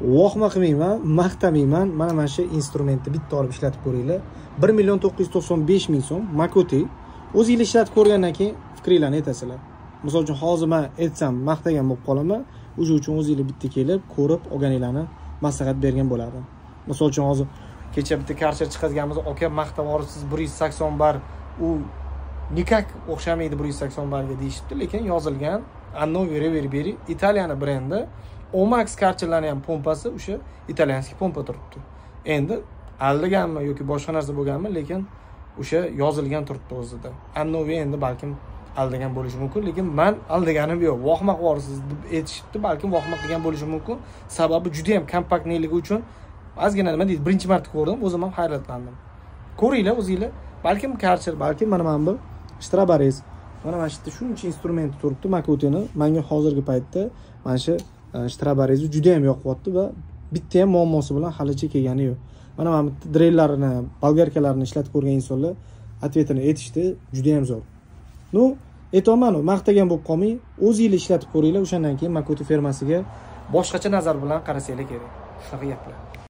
vohma qilmayman maqtamayman mana mana shu instrumentni bitta olib ishlatib ko'ringlar. Bir million to'qqiz yuz to'qson besh ming so'm makuti. O'zinglar ishlatib ko'rgandan keyin fikringlarni aytasizlar. Misol uchun hozir man aytsam maqtagan bo'lib qolaman. O'sha uchun o'zinglar bitta kelib ko'rib olganinglarni maslahat bergan bo'lardim misol uchun hozir kecha bitta karcher chiqazganmiz. Aka maqtab yuboribsiz bir yuz sakson bar. U nikak o'xshamaydi bir yuz sakson barga deyishibdi lekin yozilgan anno veri veri beri italiyani brendi. Omax karcherlarni ham pompasi o'sha italyanskiy pompa turibdi. Endi aldaganmi yoki boshqa narsa bo'lganmi lekin o'sha yozilgan turibdi o'zida. Annovi endi balkim aldagan bo'lishi mumkin lekin man aldaganim yo'q vohma qilib deb aytishibdi balkim vohma qilgan bo'lishi mumkin. Sababi juda yam kompaktligi uchun ozgina nima deydi birinchi marta ko'rdim o'zim ham hayratlandim. Ko'ringlar o'zinglar balkim karcher balkim mana mana bu shtrabares mana mana shu yerda shuncha instrument turibdi makutini manga hozirgi paytda mana shu Э, shtrabarezi juda yam yoqyapti va bitta ham muammosi bilan halicha kelgani yo'q. Mana mana bitta drellarini bolgarkalarini ishlatib ko'rgan insonlar ответini aytishdi juda yam zo'r. Ну aytyapmanu maqtagan bo'lib qolmang o'zinglar ishlatib ko'ringlar o'shandan keyin makuti fermasiga boshqacha nazar bilan qarasanglar kerak. Shunaqa gaplar.